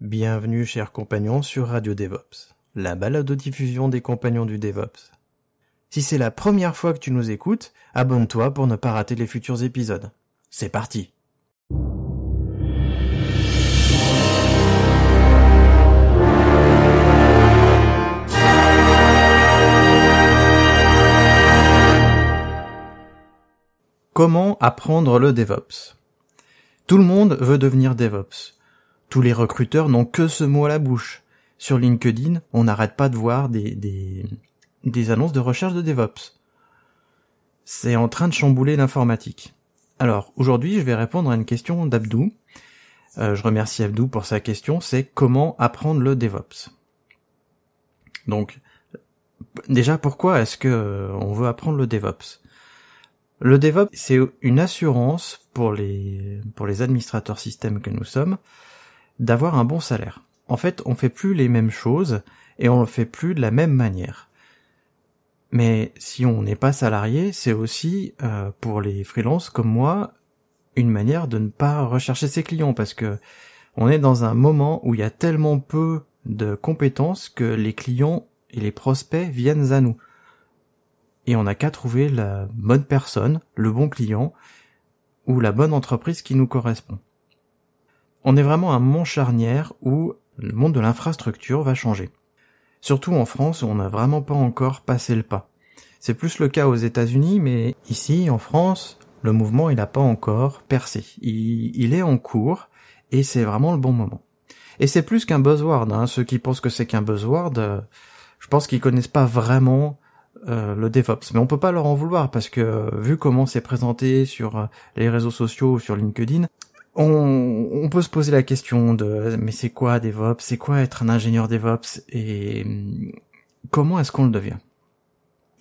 Bienvenue chers compagnons sur Radio DevOps, la balade diffusion des compagnons du DevOps. Si c'est la première fois que tu nous écoutes, abonne-toi pour ne pas rater les futurs épisodes. C'est parti Comment apprendre le DevOps? Tout le monde veut devenir DevOps. Tous les recruteurs n'ont que ce mot à la bouche. Sur LinkedIn, on n'arrête pas de voir des, des, annonces de recherche de DevOps. C'est en train de chambouler l'informatique. Alors, aujourd'hui, je vais répondre à une question d'Abdou. Euh, je remercie Abdou pour sa question, c'est comment apprendre le DevOps. Donc, déjà, pourquoi est-ce que euh, on veut apprendre le DevOps? Le DevOps, c'est une assurance pour les, pour les administrateurs système que nous sommes d'avoir un bon salaire. En fait, on fait plus les mêmes choses et on le fait plus de la même manière. Mais si on n'est pas salarié, c'est aussi euh, pour les freelances comme moi une manière de ne pas rechercher ses clients parce que on est dans un moment où il y a tellement peu de compétences que les clients et les prospects viennent à nous. Et on n'a qu'à trouver la bonne personne, le bon client ou la bonne entreprise qui nous correspond. On est vraiment un moment charnière où le monde de l'infrastructure va changer. Surtout en France on n'a vraiment pas encore passé le pas. C'est plus le cas aux États-Unis, mais ici, en France, le mouvement, il n'a pas encore percé. Il, est en cours, et c'est vraiment le bon moment. Et c'est plus qu'un buzzword, hein. ceux qui pensent que c'est qu'un buzzword, euh, je pense qu'ils connaissent pas vraiment euh, le DevOps. Mais on peut pas leur en vouloir, parce que vu comment c'est présenté sur euh, les réseaux sociaux, sur LinkedIn, on, peut se poser la question de mais c'est quoi DevOps, c'est quoi être un ingénieur DevOps? Et hum, comment est-ce qu'on le devient?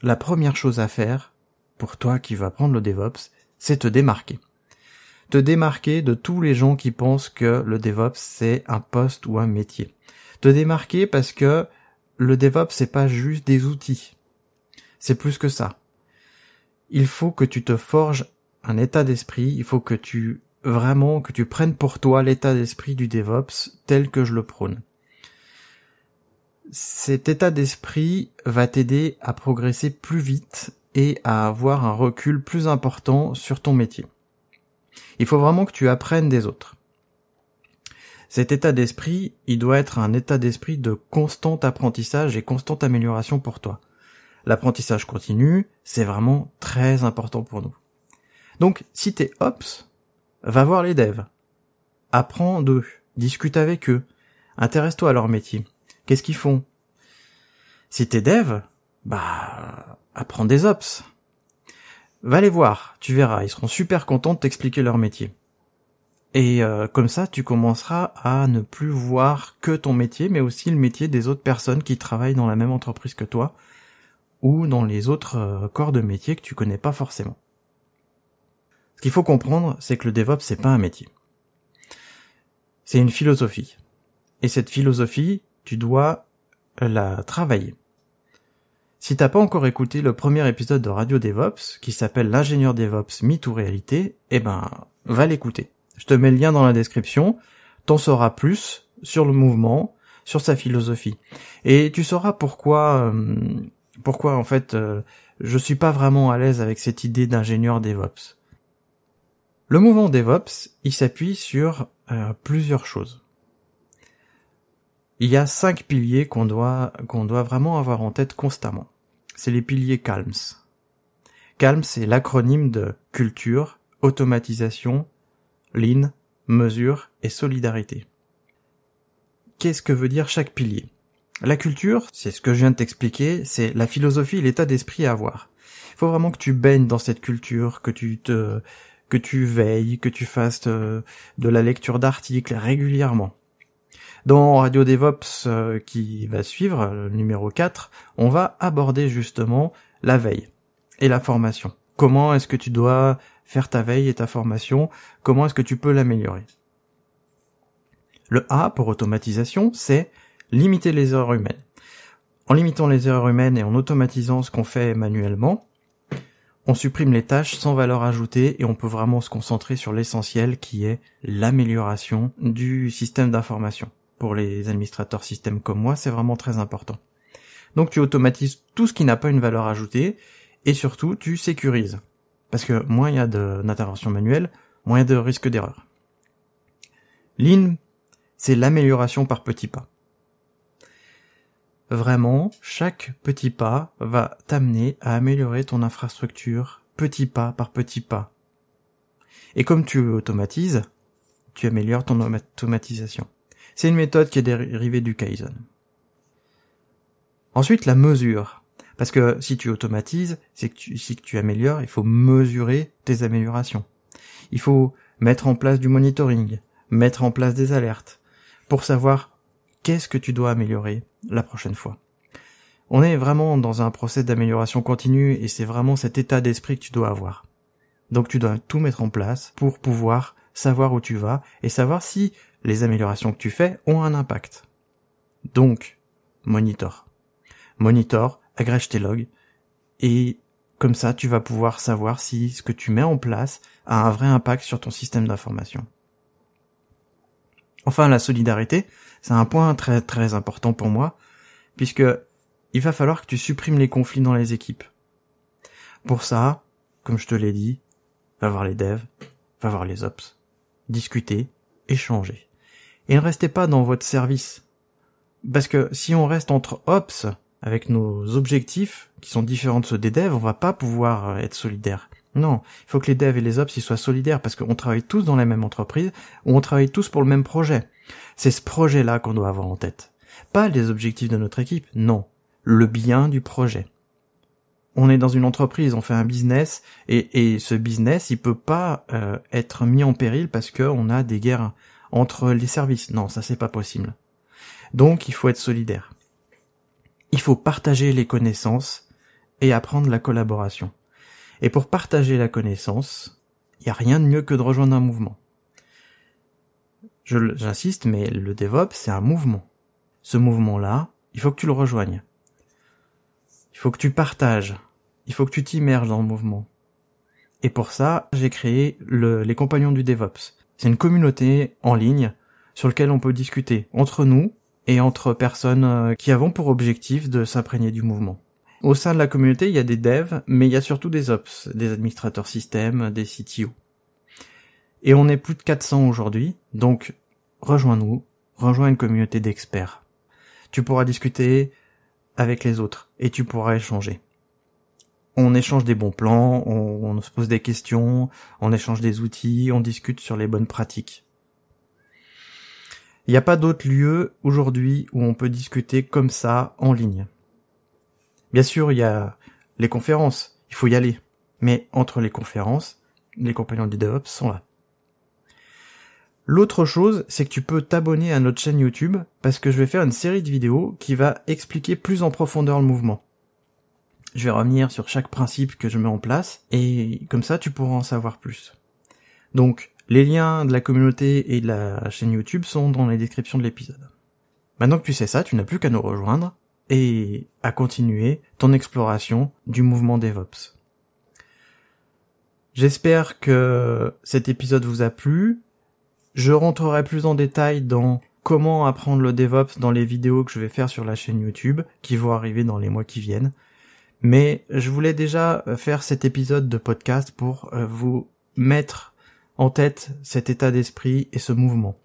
La première chose à faire pour toi qui veux apprendre le DevOps, c'est te démarquer. Te démarquer de tous les gens qui pensent que le DevOps c'est un poste ou un métier. Te démarquer parce que le DevOps c'est pas juste des outils. C'est plus que ça. Il faut que tu te forges un état d'esprit, il faut que tu vraiment que tu prennes pour toi l'état d'esprit du DevOps tel que je le prône. Cet état d'esprit va t'aider à progresser plus vite et à avoir un recul plus important sur ton métier. Il faut vraiment que tu apprennes des autres. Cet état d'esprit, il doit être un état d'esprit de constant apprentissage et constante amélioration pour toi. L'apprentissage continu, c'est vraiment très important pour nous. Donc, si t'es Ops, Va voir les devs. Apprends d'eux. Discute avec eux. Intéresse-toi à leur métier. Qu'est-ce qu'ils font? Si t'es dev, bah, apprends des ops. Va les voir, tu verras, ils seront super contents de t'expliquer leur métier. Et euh, comme ça, tu commenceras à ne plus voir que ton métier, mais aussi le métier des autres personnes qui travaillent dans la même entreprise que toi, ou dans les autres euh, corps de métier que tu connais pas forcément. Ce qu'il faut comprendre, c'est que le DevOps, c'est pas un métier. C'est une philosophie. Et cette philosophie, tu dois la travailler. Si t'as pas encore écouté le premier épisode de Radio DevOps, qui s'appelle l'ingénieur DevOps mythe ou réalité, eh ben, va l'écouter. Je te mets le lien dans la description, t'en sauras plus sur le mouvement, sur sa philosophie. Et tu sauras pourquoi, euh, pourquoi en fait, euh, je suis pas vraiment à l'aise avec cette idée d'ingénieur DevOps. Le mouvement DevOps, il s'appuie sur euh, plusieurs choses. Il y a cinq piliers qu'on doit, qu'on doit vraiment avoir en tête constamment. C'est les piliers CALMS. CALMS, c'est l'acronyme de culture, automatisation, lean, mesure et solidarité. Qu'est-ce que veut dire chaque pilier? La culture, c'est ce que je viens de t'expliquer, c'est la philosophie et l'état d'esprit à avoir. Il faut vraiment que tu baignes dans cette culture, que tu te, que tu veilles, que tu fasses euh, de, la lecture d'articles régulièrement. Dans Radio DevOps euh, qui va suivre, le numéro 4, on va aborder justement la veille et la formation. Comment est-ce que tu dois faire ta veille et ta formation? Comment est-ce que tu peux l'améliorer? Le A pour automatisation, c'est limiter les erreurs humaines. En limitant les erreurs humaines et en automatisant ce qu'on fait manuellement, on supprime les tâches sans valeur ajoutée et on peut vraiment se concentrer sur l'essentiel qui est l'amélioration du système d'information. pour les administrateurs système comme moi, c'est vraiment très important. Donc tu automatises tout ce qui n'a pas une valeur ajoutée et surtout tu sécurises. Parce que moins il y a d'intervention manuelle, moins il y a de risque d'erreur. Lean, c'est l'amélioration par petits pas. Vraiment, chaque petit pas va t'amener à améliorer ton infrastructure petit pas par petit pas. Et comme tu automatises, tu améliores ton automatisation. C'est une méthode qui est dérivée du Kaizen. Ensuite, la mesure. Parce que si tu automatises, c'est que si tu améliores, il faut mesurer tes améliorations. Il faut mettre en place du monitoring, mettre en place des alertes, pour savoir qu'est-ce que tu dois améliorer la prochaine fois. On est vraiment dans un procès d'amélioration continue et c'est vraiment cet état d'esprit que tu dois avoir. Donc tu dois tout mettre en place pour pouvoir savoir où tu vas et savoir si les améliorations que tu fais ont un impact. Donc, monitor. Monitor, agrège tes logs et comme ça tu vas pouvoir savoir si ce que tu mets en place a un vrai impact sur ton système d'information. Enfin, la solidarité, c'est un point très très important pour moi, puisque il va falloir que tu supprimes les conflits dans les équipes. Pour ça, comme je te l'ai dit, va voir les devs, va voir les ops, discuter, échanger. Et ne restez pas dans votre service. Parce que si on reste entre ops, avec nos objectifs, qui sont différents de ceux des devs, on va pas pouvoir être solidaire. Non, il faut que les devs et les ops soient solidaires parce qu'on travaille tous dans la même entreprise ou on travaille tous pour le même projet. C'est ce projet-là qu'on doit avoir en tête. Pas les objectifs de notre équipe, non. Le bien du projet. On est dans une entreprise, on fait un business et, et ce business il peut pas euh, être mis en péril parce qu'on a des guerres entre les services. Non, ça c'est pas possible. Donc il faut être solidaire. Il faut partager les connaissances et apprendre la collaboration. Et pour partager la connaissance, il n'y a rien de mieux que de rejoindre un mouvement. J'insiste, mais le DevOps, c'est un mouvement. Ce mouvement-là, il faut que tu le rejoignes. Il faut que tu partages. Il faut que tu t'immerges dans le mouvement. Et pour ça, j'ai créé les compagnons du DevOps. C'est une communauté en ligne sur laquelle on peut discuter entre nous et entre personnes euh, qui avons pour objectif de s'imprégner du mouvement. Au sein de la communauté, il y a des devs, mais il y a surtout des ops, des administrateurs système, des CTO. Et on est plus de 400 aujourd'hui, donc rejoins-nous, rejoins une communauté d'experts. Tu pourras discuter avec les autres et tu pourras échanger. On échange des bons plans, on, se pose des questions, on échange des outils, on discute sur les bonnes pratiques. Il n'y a pas d'autre lieu aujourd'hui où on peut discuter comme ça en ligne. Bien sûr, il y a les conférences, il faut y aller. Mais entre les conférences, les compagnons du DevOps sont là. L'autre chose, c'est que tu peux t'abonner à notre chaîne YouTube parce que je vais faire une série de vidéos qui va expliquer plus en profondeur le mouvement. Je vais revenir sur chaque principe que je mets en place et comme ça tu pourras en savoir plus. Donc, les liens de la communauté et de la chaîne YouTube sont dans les descriptions de l'épisode. Maintenant que tu sais ça, tu n'as plus qu'à nous rejoindre et à continuer ton exploration du mouvement DevOps. J'espère que cet épisode vous a plu. Je rentrerai plus en détail dans comment apprendre le DevOps dans les vidéos que je vais faire sur la chaîne YouTube, qui vont arriver dans les mois qui viennent. Mais je voulais déjà faire cet épisode de podcast pour euh, vous mettre en tête cet état d'esprit et ce mouvement.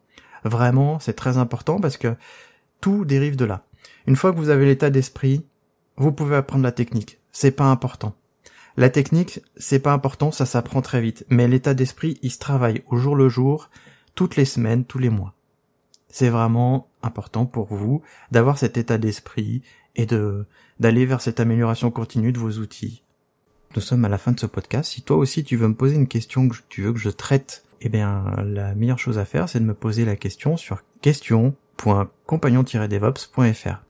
Vraiment, c'est très important parce que tout dérive de là. Une fois que vous avez l'état d'esprit, vous pouvez apprendre la technique. C'est pas important. La technique, c'est pas important, ça s'apprend très vite. Mais l'état d'esprit, il se travaille au jour le jour, toutes les semaines, tous les mois. C'est vraiment important pour vous d'avoir cet état d'esprit et de, d'aller vers cette amélioration continue de vos outils. Nous sommes à la fin de ce podcast. Si toi aussi tu veux me poser une question que tu veux que je traite, eh bien, la meilleure chose à faire, c'est de me poser la question sur question.compagnon-devops.fr.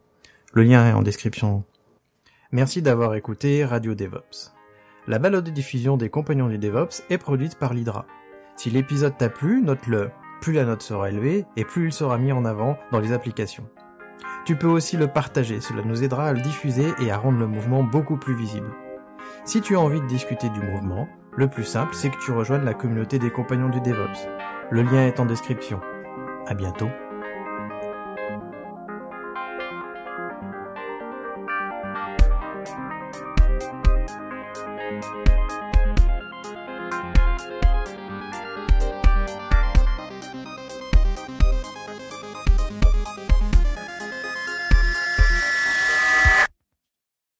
Le lien est en description. Merci d'avoir écouté Radio DevOps. La balade de diffusion des compagnons du DevOps est produite par l'Hydra. Si l'épisode t'a plu, note-le. Plus la note sera élevée et plus il sera mis en avant dans les applications. Tu peux aussi le partager, cela nous aidera à le diffuser et à rendre le mouvement beaucoup plus visible. Si tu as envie de discuter du mouvement, le plus simple c'est que tu rejoignes la communauté des compagnons du DevOps. Le lien est en description. À bientôt.